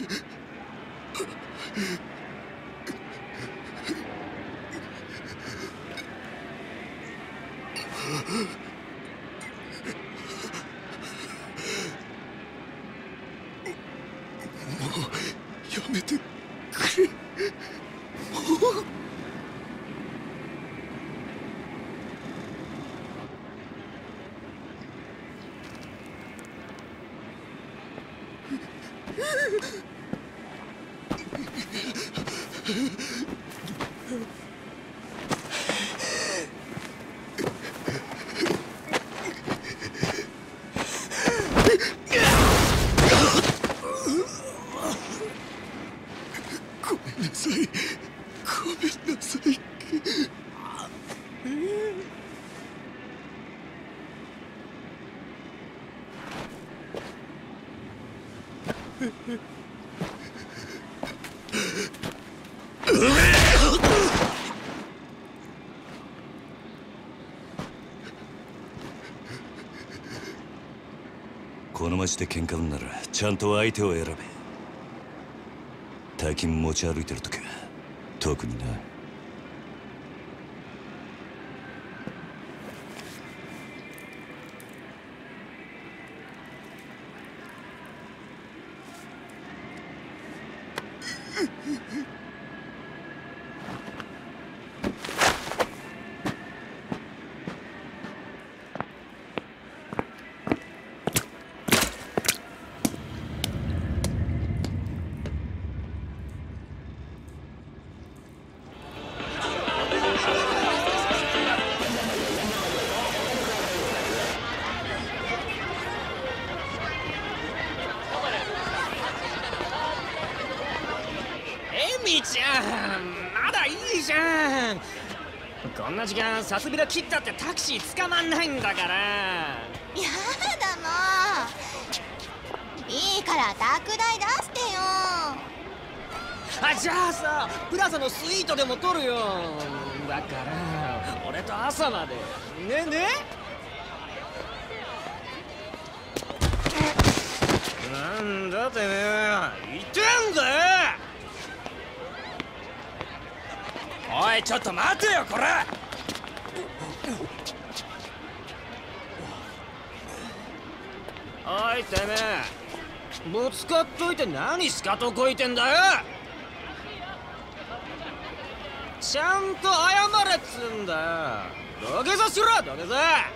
Ha ha ha. この町で喧嘩ならちゃんと相手を選べ。大金持ち歩いてる時は特になんな時間さすびら切ったってタクシー捕まんないんだから。やだもういいから宅代出してよ。あじゃあさプラザのスイートでも取るよ。だから俺と朝まで。ねね？なんだてめえ。言ってんだよおいちょっと待てよこれおいてめえ。ぶつかっといて何しかとこいてんだよ。ちゃんと謝れっつんだよ。土下座しろ土下座。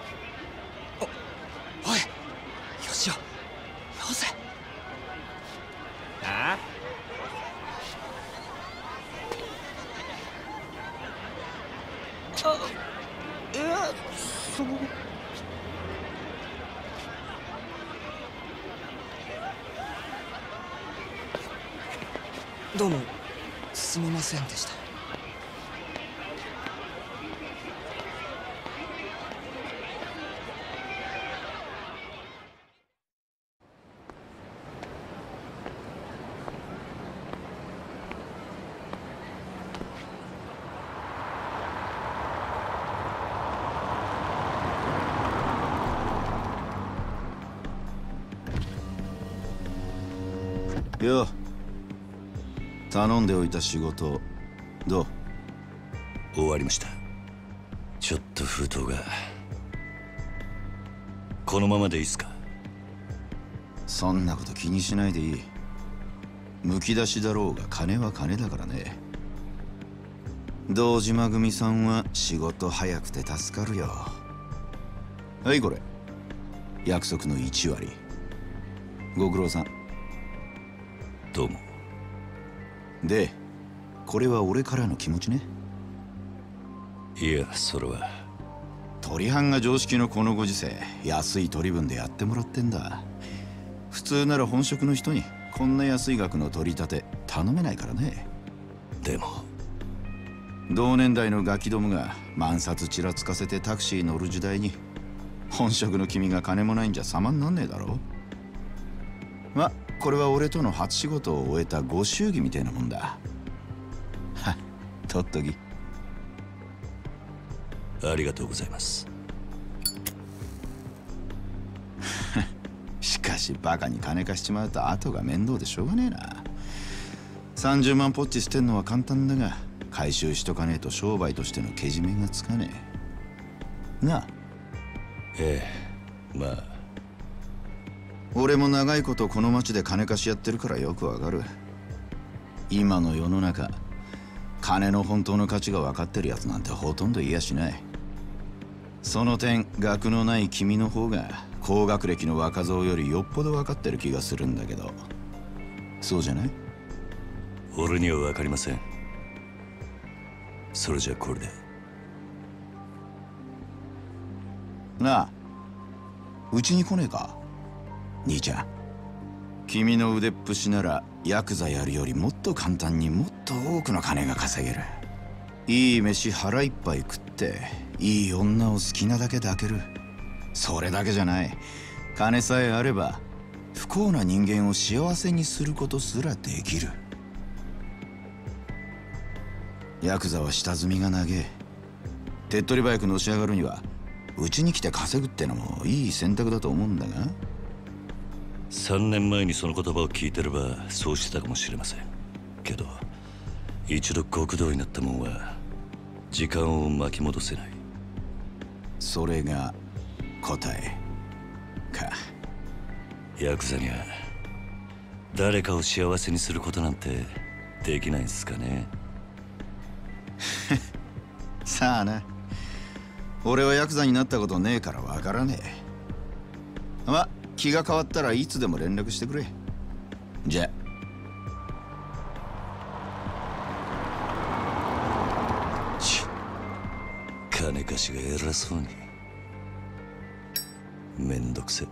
頼んでおいた仕事。どう？終わりました。ちょっと封筒が。このままでいいっすか？そんなこと気にしないでいい。むき出しだろうが金は金だからね。堂島組さんは仕事早くて助かるよ。はいこれ。約束の1割。ご苦労さん。どうもでこれは俺からの気持ちね。いやそれは。鳥藩が常識のこのご時世安い取り分でやってもらってんだ。普通なら本職の人にこんな安い額の取り立て頼めないからね。でも。同年代のガキどもが万札ちらつかせてタクシー乗る時代に本職の君が金もないんじゃ様になんねえだろ。まこれは俺との初仕事を終えたご祝儀みたいなもんだ。はっ取っとき。ありがとうございます。しかしバカに金貸しちまうと後が面倒でしょうがねえな。30万ポッチ捨てんのは簡単だが回収しとかねえと商売としてのけじめがつかねえ。なあ。ええまあ俺も長いことこの町で金貸しやってるからよくわかる。今の世の中金の本当の価値が分かってるやつなんてほとんどいやしない。その点学のない君の方が高学歴の若造よりよっぽど分かってる気がするんだけど。そうじゃない？俺には分かりません。それじゃこれで。なあうちに来ねえか？兄ちゃん。君の腕っぷしならヤクザやるよりもっと簡単にもっと多くの金が稼げる。いい飯腹いっぱい食っていい女を好きなだけ抱ける。それだけじゃない。金さえあれば不幸な人間を幸せにすることすらできる。ヤクザは下積みが長え手っ取り早くのし上がるにはうちに来て稼ぐってのもいい選択だと思うんだが。3年前にその言葉を聞いてればそうしてたかもしれません。けど一度極道になったもんは時間を巻き戻せない。それが答えか。ヤクザには誰かを幸せにすることなんてできないんすかね。さあな。俺はヤクザになったことねえからわからねえ。ま気が変わったらいつでも連絡してくれ。じゃち金貸しが偉そうに。めんどくせ。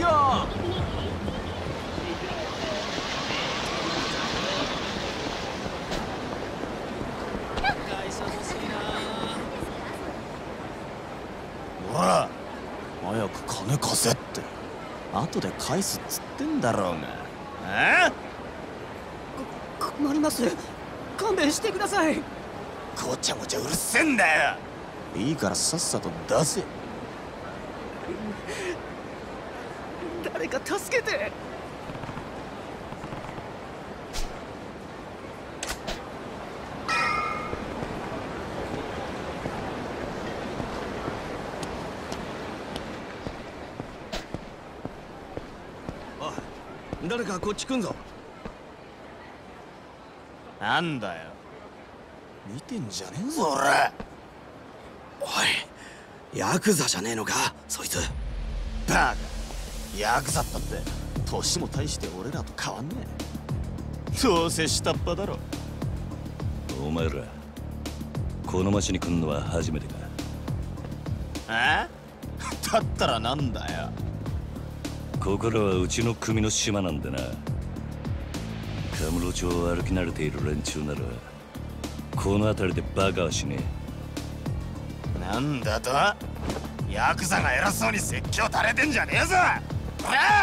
よ。ほら早く金貸せって。後で返すっつってんだろうが。え？困ります。勘弁してください。ごちゃごちゃうるせえんだよ。いいからさっさと出せ誰か助けて。誰かこっち来んぞ。なんだよ。見てんじゃねえぞ俺。おいヤクザじゃねえのかそいつ。バカヤクザったって年も大して俺らと変わんねえ。どうせ下っ端だろ。お前らこの町に来んのは初めてか？え？だったらなんだよ。ここらはうちの組の島なんでな。カムロ町を歩き慣れている連中ならこの辺りでバカはしねなんだと？ヤクザが偉そうに説教垂れてんじゃねえぞお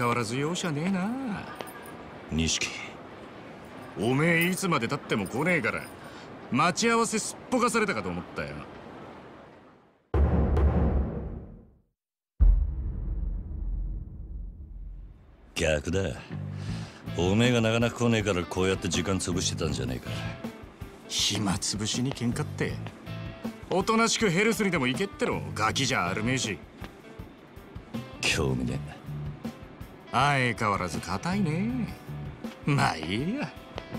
変わらず容赦ねえな。錦。おめえいつまでたっても来ねえから待ち合わせすっぽかされたかと思ったよ。逆だ。おめえがなかなか来ねえからこうやって時間潰してたんじゃねえか。暇つぶしに喧嘩って。おとなしくヘルスにでも行けってろ。ガキじゃあるめえし。興味ね相変わらず硬いね。まあいいや。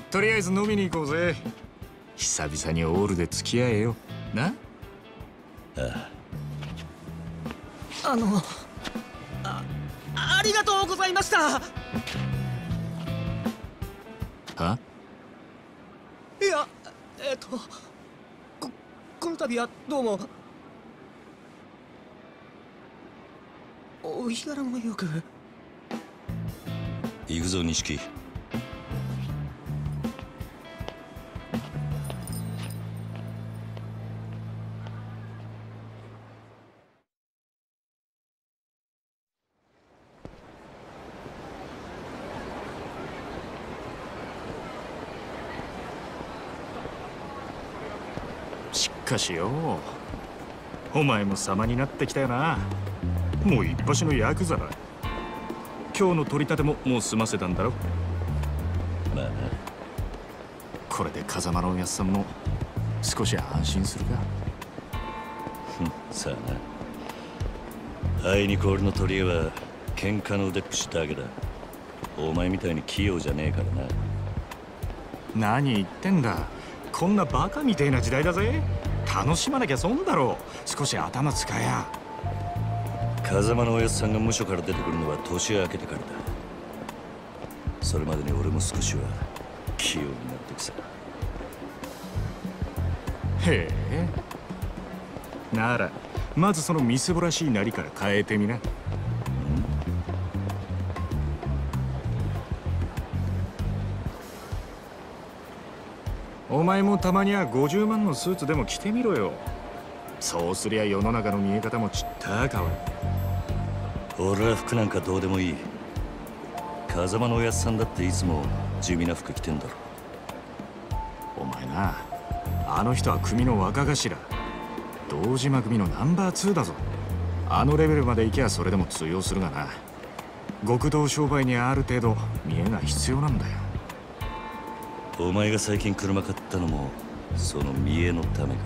とりあえず飲みに行こうぜ。久々にオールで付き合えよ。な？あ。あのあありがとうございました。は？いやえっとここの度はどうも。お日柄もよく行くぞ錦。しかしよお前も様になってきたよな。もう一発のヤクザだ。今日の取り立てももう済ませたんだろ？まあな。これで風間のおやっさんも少し安心するか。さあな。あいにく俺の取り柄は喧嘩の腕っぷしだけだ。お前みたいに器用じゃねえからな。何言ってんだ？こんなバカみてえな時代だぜ。楽しまなきゃ損だろ。少し頭使えや風間のおやつさんが無所から出てくるのは年明けてからだ。それまでに俺も少しは器用になってくさ。へえ。ならまずそのみすぼらしいなりから変えてみな。お前もたまには50万のスーツでも着てみろよ。そうすりゃ世の中の見え方もちった変わる。俺は服なんかどうでもいい。風間のおやっさんだっていつも地味な服着てんだろ。お前なあの人は組の若頭。堂島組のナンバー2だぞ。あのレベルまで行けばそれでも通用するがな。極道商売にある程度見えが必要なんだよ。お前が最近車買ったのもその見栄のためか。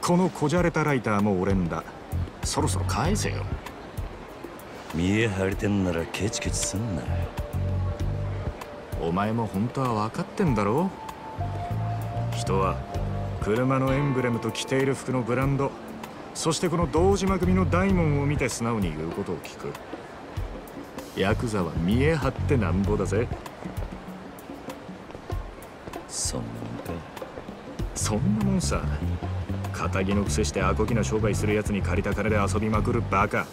このこじゃれたライターも俺んだ。そろそろ返せよ見栄張りてんならケチケチすんな。お前も本当は分かってんだろ？人は車のエンブレムと着ている服のブランドそしてこの堂島組の大門を見て素直に言うことを聞く。ヤクザは見え張ってなんぼだぜ。そんなもんかそんなもんさ。仇の癖してアコギな商売するやつに借りた金で遊びまくるバカ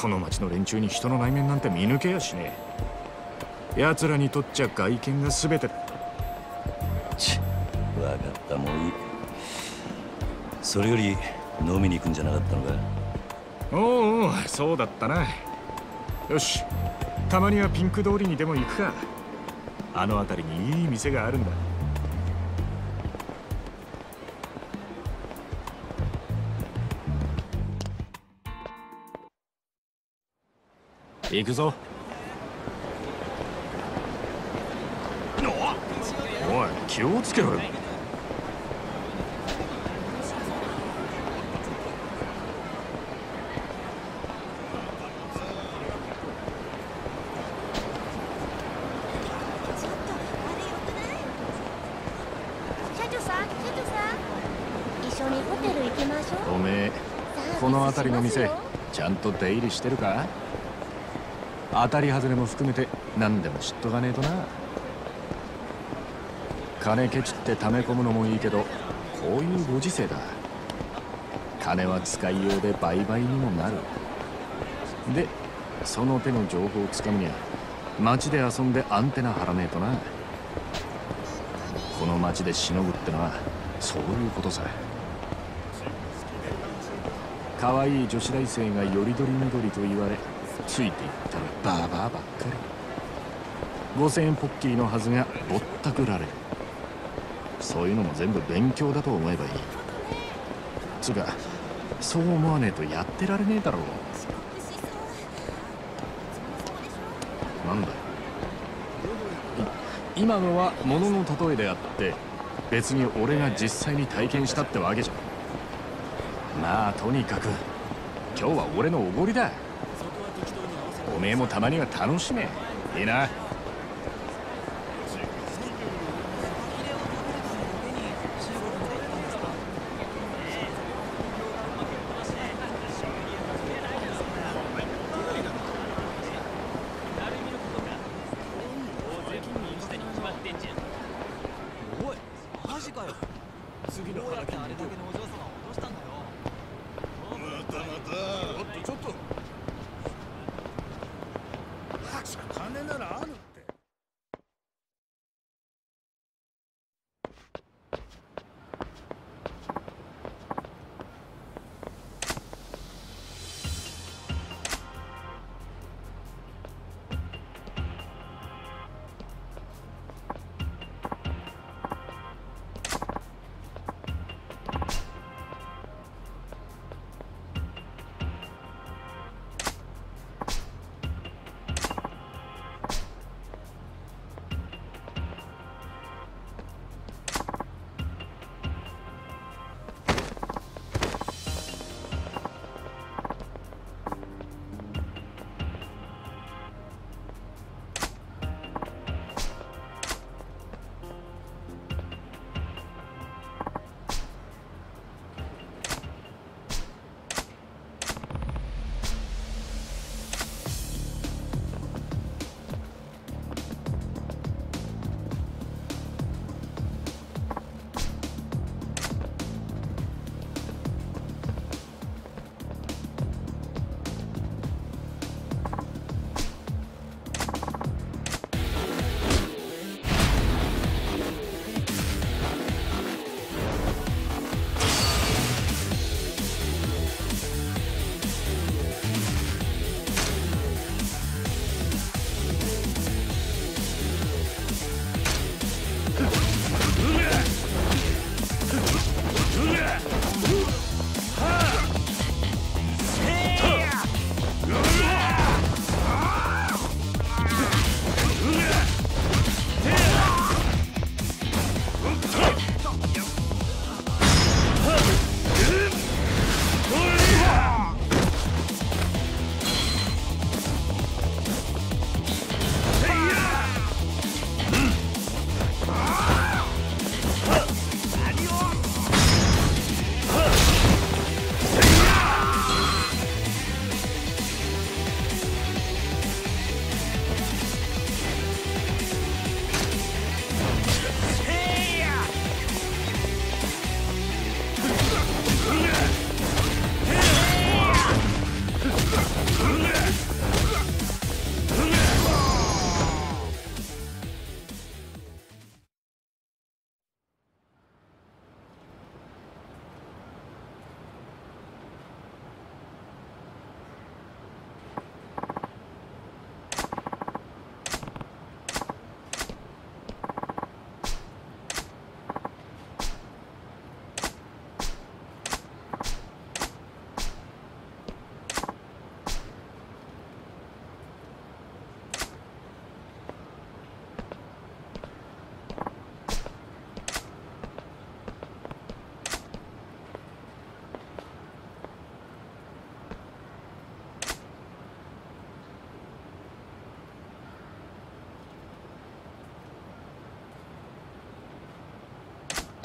この町の連中に人の内面なんて見抜けやしねえ。奴らにとっちゃ外見が全てだ。ち分かったもういい。それより飲みに行くんじゃなかったのか？おうおうそうだったな。よしたまにはピンク通りにでも行くか。あの辺りにいい店があるんだ行くぞ。おい気をつけろよ。この辺りの店ちゃんと出入りしてるか？当たり外れも含めて何でも知っとかねえとな。金ケチって溜め込むのもいいけどこういうご時世だ。金は使いようで売買にもなる。でその手の情報をつかむには街で遊んでアンテナ張らねえとな。この街でしのぐってのはそういうことさ。可愛い女子大生がよりどりみどりと言われついていったらバーバーばっかり。5000円ポッキーのはずがぼったくられる。そういうのも全部勉強だと思えばいい。つうかそう思わねえとやってられねえだろう。なんだよ。今のは物の例えであって別に俺が実際に体験したってわけじゃ。まあとにかく今日は俺のおごりだ。おめえもたまには楽しめ。いいな。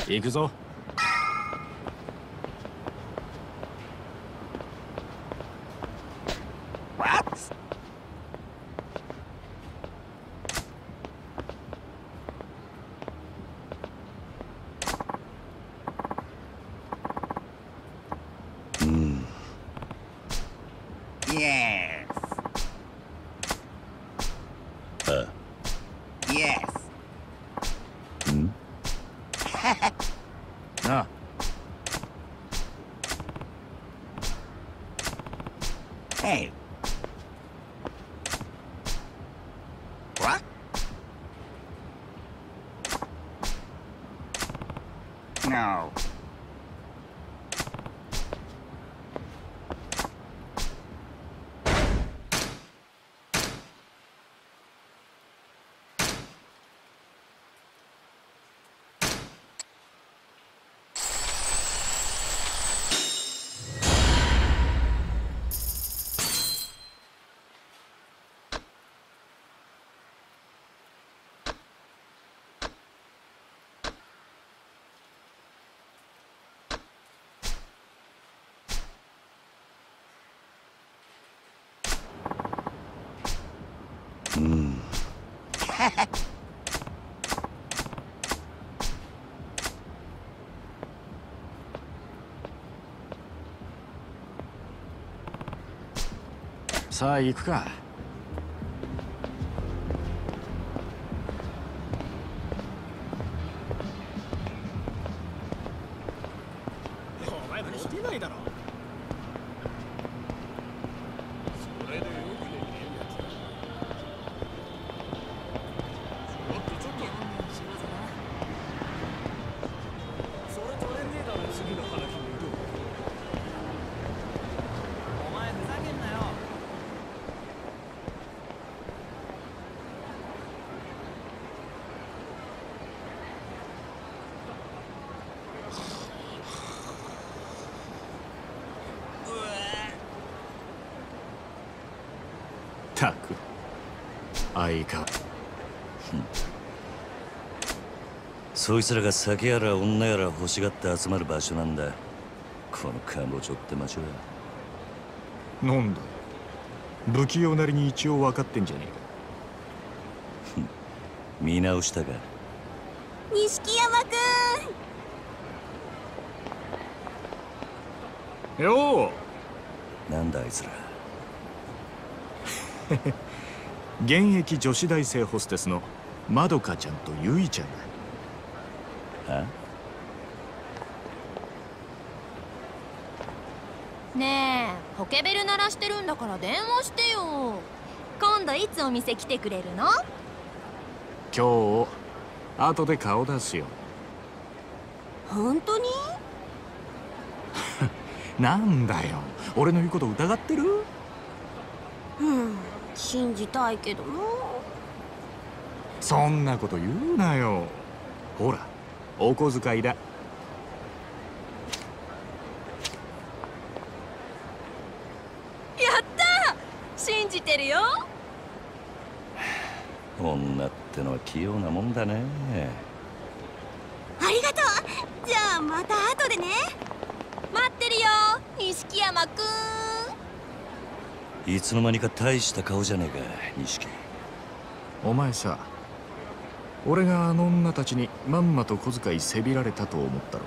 行くぞ。now. さあ行くか。たく相変わそいつらが酒やら女やら欲しがって集まる場所なんだ。このカンボジョって町は。なんだ。不器用なりに一応分かってんじゃね見直したか。錦山くん。えかよなんだあいつら。う 現役女子大生ホステスのまどかちゃんとゆいちゃんだ。あねえポケベル鳴らしてるんだから電話してよ。今度いつお店来てくれるの？今日後で顔出すよ。本当に？なんだよ。俺の言うこと疑ってる？うん信じたいけどな。そんなこと言うなよ。ほらお小遣いだ。やった！信じてるよ。女ってのは器用なもんだね。ありがとう。じゃあまた後でね。待ってるよ錦山くんいつの間にか大した顔じゃねえか錦。お前さ俺があの女たちにまんまと小遣いせびられたと思ったろ。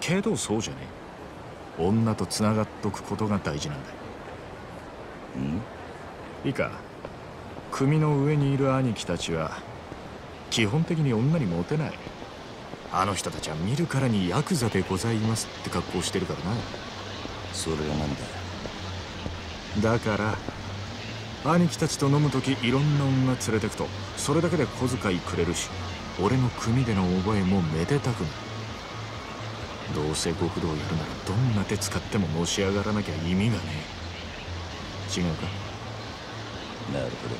けどそうじゃねえ。女と繋がっとくことが大事なんだ。うん？いいか。組の上にいる兄貴たちは基本的に女にモテない。あの人たちは見るからにヤクザでございますって格好してるからな。それがなんだ？だから兄貴たちと飲む時いろんな女連れてくとそれだけで小遣いくれるし俺の組での覚えもめでたくなる。どうせ極道やるならどんな手使ってものし上がらなきゃ意味がねえ。違うか？なるほど。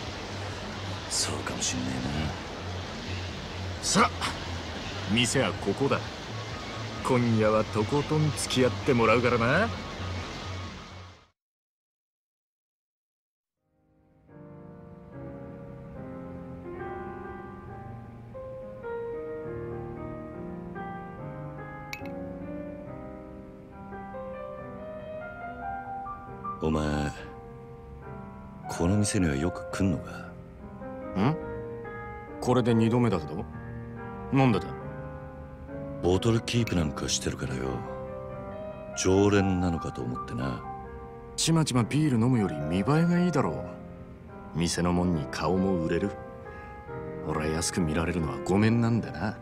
そうかもしんねさあ店はここだ。今夜はとことん付き合ってもらうからなこの店にはよく来んのか？ん？これで二度目だけどなんでだボトルキープなんかしてるからよ。常連なのかと思ってな。ちまちまビール飲むより見栄えがいいだろう。店のもんに顔も売れる。俺は安く見られるのはごめんなんだな。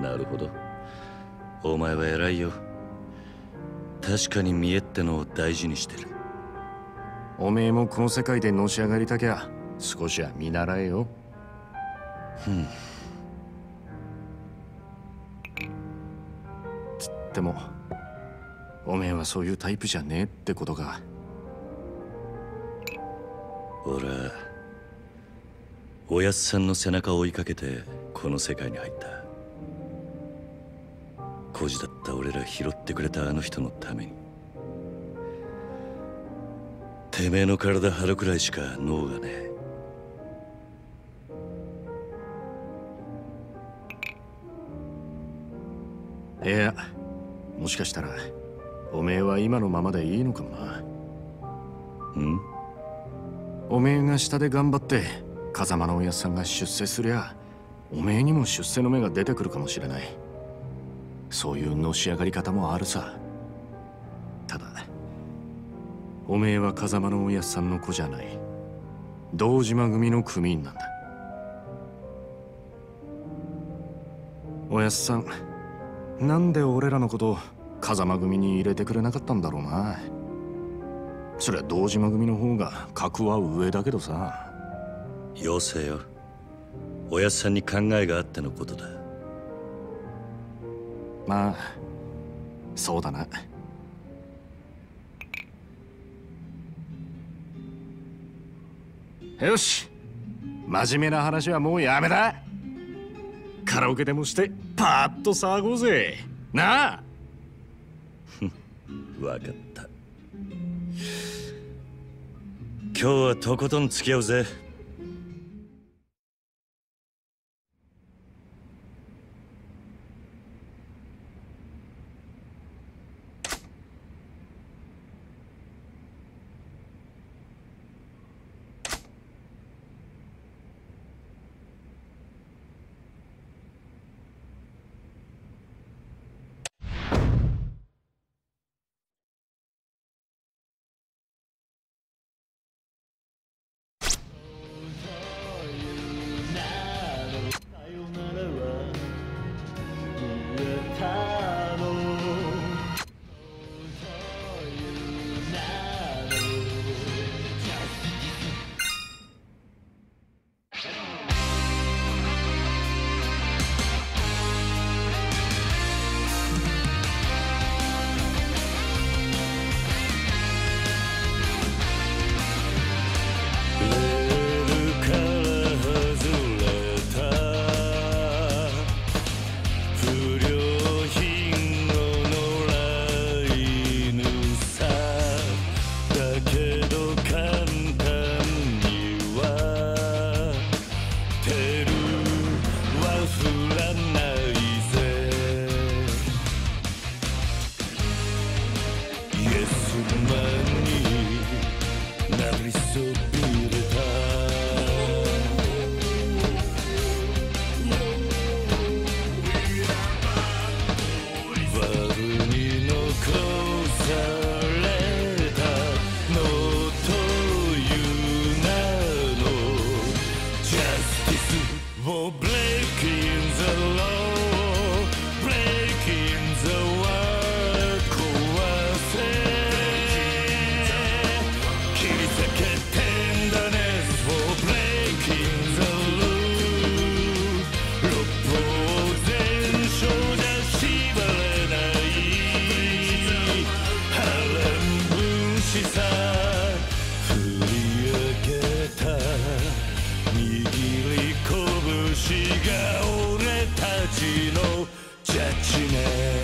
なるほど。お前は偉いよ。確かに見栄ってのを大事にしてるおめえもこの世界でのし上がりたきゃ少しは見習えよ。うん。つってもおめえはそういうタイプじゃねえってことか。俺はおやっさんの背中を追いかけてこの世界に入った。孤児だった俺ら拾ってくれたあの人のためにてめえの体張るくらいしか脳がねえ。いやもしかしたらおめえは今のままでいいのかもな。うん？おめえが下で頑張って風間のおやっさんが出世すりゃおめえにも出世の芽が出てくるかもしれない。そういうのし上がり方もあるさおめえは風間のおやっさんの子じゃない。堂島組の組員なんだ。おやっさんなんで俺らのこと風間組に入れてくれなかったんだろうな。そりゃ堂島組の方が格は上だけどさ。よせよ。おやっさんに考えがあってのことだ。まあそうだなよし。真面目な話はもうやめだ。カラオケでもしてパーッと騒ごうぜ。なあ。わかった。今日はとことん付き合うぜ happiness.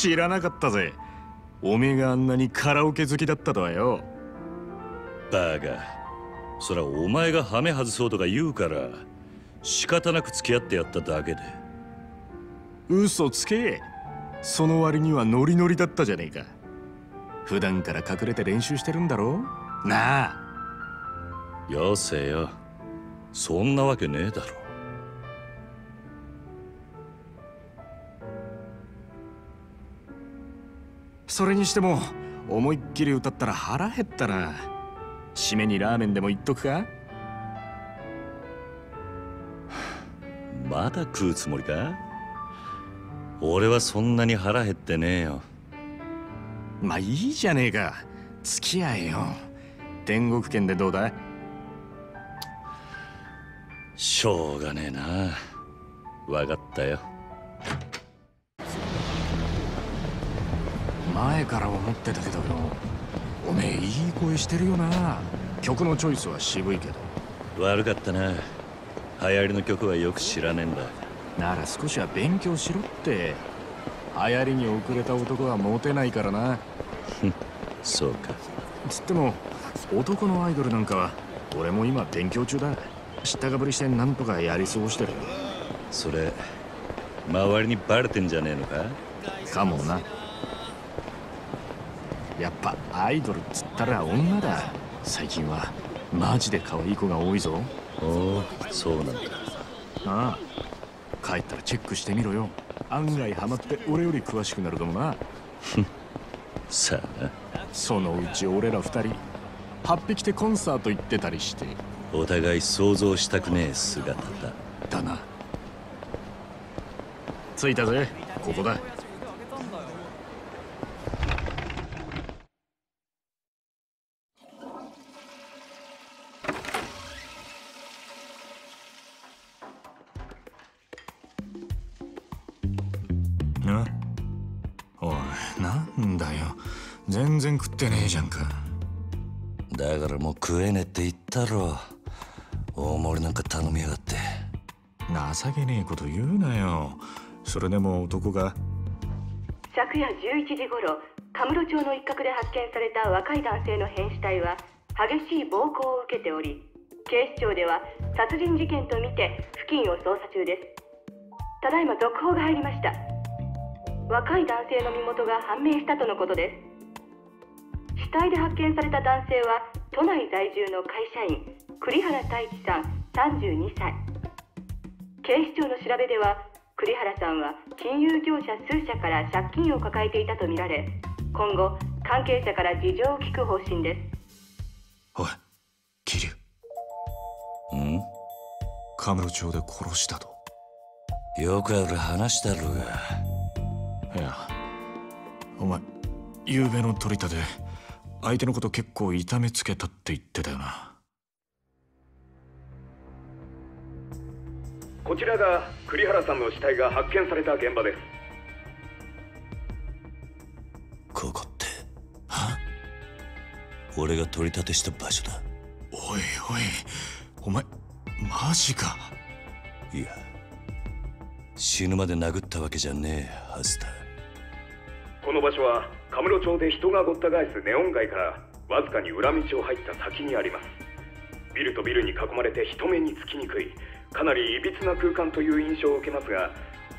知らなかったぜ。おめえがあんなにカラオケ好きだったとはよ。バカ。そらお前がハメ外そうとか言うから仕方なく付き合ってやっただけで。嘘つけ。その割にはノリノリだったじゃねえか。普段から隠れて練習してるんだろなあ。よせよ。そんなわけねえだろそれにしても思いっきり歌ったら腹減ったな。締めにラーメンでも言っとくか？まだ食うつもりか？俺はそんなに腹減ってねえよ。まあいいじゃねえか。付き合えよ。天国圏でどうだ？しょうがねえな。わかったよ前から思ってたけどよ。おめえいい声してるよな。曲のチョイスは渋いけど。悪かったな。流行りの曲はよく知らねえんだ。なら少しは勉強しろって。流行りに遅れた男はモテないからな。そうか。つっても男のアイドルなんかは俺も今勉強中だ。知ったかぶりしてなんとかやり過ごしてる。それ周りにバレてんじゃねえのか？かもなやっぱアイドルっつったら女だ。最近はマジで可愛い子が多いぞ。おおそうなんだ。ああ帰ったらチェックしてみろよ。案外ハマって俺より詳しくなるかもな。さあな。そのうち俺ら二人8匹てコンサート行ってたりして。お互い想像したくねえ姿。だだな。着いたぜ。ここだ食ってねえじゃんか。だからもう食えねえって言ったろ。大盛りなんか頼みやがって。情けねえこと言うなよ。それでも男が。昨夜11時頃カムロ町の一角で発見された若い男性の変死体は激しい暴行を受けており警視庁では殺人事件とみて付近を捜査中です。ただいま続報が入りました。若い男性の身元が判明したとのことです死体で発見された男性は都内在住の会社員栗原太一さん32歳。警視庁の調べでは栗原さんは金融業者数社から借金を抱えていたとみられ今後関係者から事情を聞く方針です。おい桐生。ん？カムロ町で殺したと？よくある話だろうが。いやお前昨べの取り立て相手のこと結構痛めつけたって言ってたよな。こちらが栗原さんの死体が発見された現場です。ここって俺が取り立てした場所だ。おいおいお前マジか？いや死ぬまで殴ったわけじゃねえはずだ。この場所はカムロ町で人がごった返すネオン街からわずかに裏道を入った先にあります。ビルとビルに囲まれて人目につきにくいかなりいびつな空間という印象を受けますが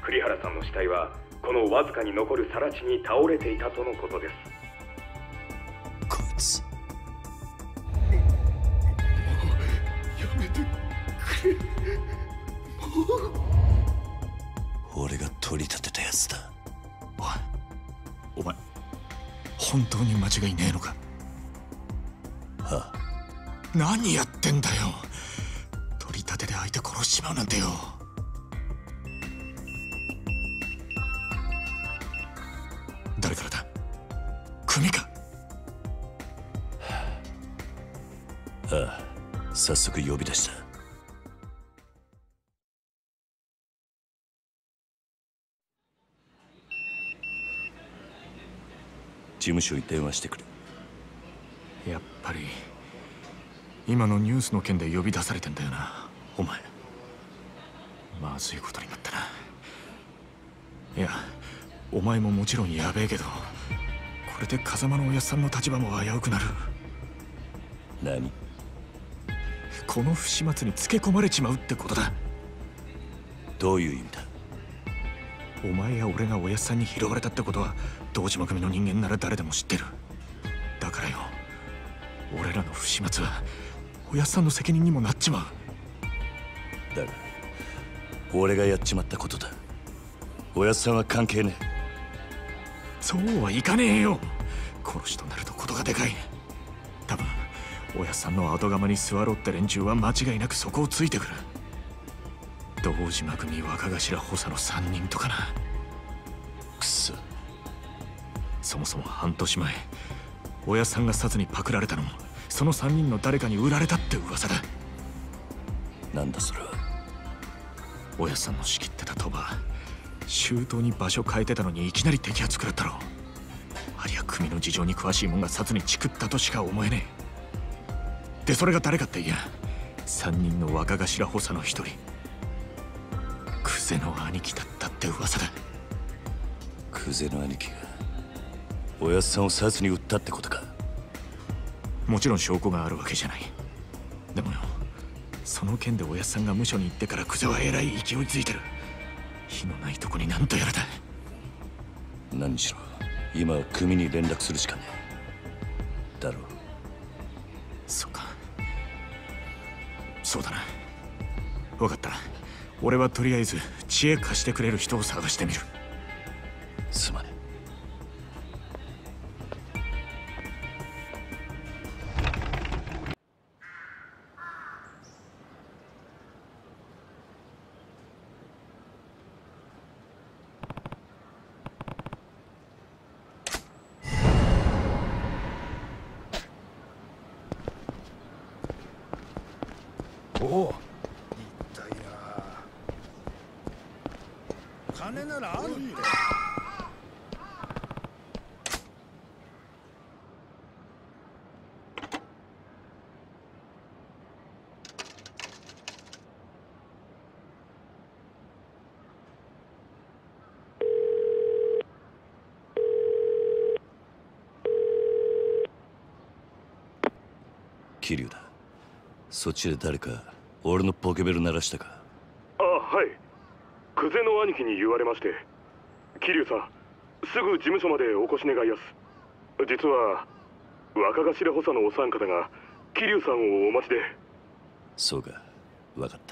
栗原さんの死体はこのわずかに残る更地に倒れていたとのことです。本当に間違いねえのか？は何やってんだよ。取り立てで相手殺しちまうなんてよ。誰からだ？組か？あ。あ。早速呼び出した務所に電話してくれ。やっぱり今のニュースの件で呼び出されてんだよな。お前。まずいことになったな。いやお前ももちろんやべえけどこれで風間のおやっさんの立場も危うくなる。何？この不始末につけ込まれちまうってことだ。どういう意味だ？お前や俺がおやっさんに拾われたってことは堂島組の人間なら誰でも知ってる。だからよ俺らの不始末はおやっさんの責任にもなっちまう。だが俺がやっちまったことだ。おやっさんは関係ねえ。そうはいかねえよ。殺しとなるとことがでかい。多分おやっさんの後釜に座ろうって連中は間違いなくそこをついてくる。堂島組若頭補佐の3人とかな。くそそもそも半年前おやっさんが札にパクられたのもその3人の誰かに売られたって噂だ。なんだそれは。おやっさんの仕切ってた鳥羽周到に場所変えてたのにいきなり摘発食らったろありゃ組の事情に詳しいもんが札にチクったとしか思えねえ。でそれが誰かっていや3人の若頭補佐の一人。クゼの兄貴だったって噂だ。クゼの兄貴がおやっさんを札に売ったってことか。もちろん証拠があるわけじゃない。でもよその件でおやっさんが無所に行ってからクゼはえらい勢いついてる。火のないとこに何とやらだ。何しろ今は組に連絡するしかねえ。だろう。そっか。そうだな。分かった。俺はとりあえず知恵貸してくれる人を探してみる。すまねおお一体な金ならあるって桐生だ。そっちで誰か俺のポケベル鳴らしたか？あはい。久世の兄貴に言われまして。桐生さんすぐ事務所までお越し願いやす。実は若頭補佐のお三方が桐生さんをお待ちで。そうか。分かった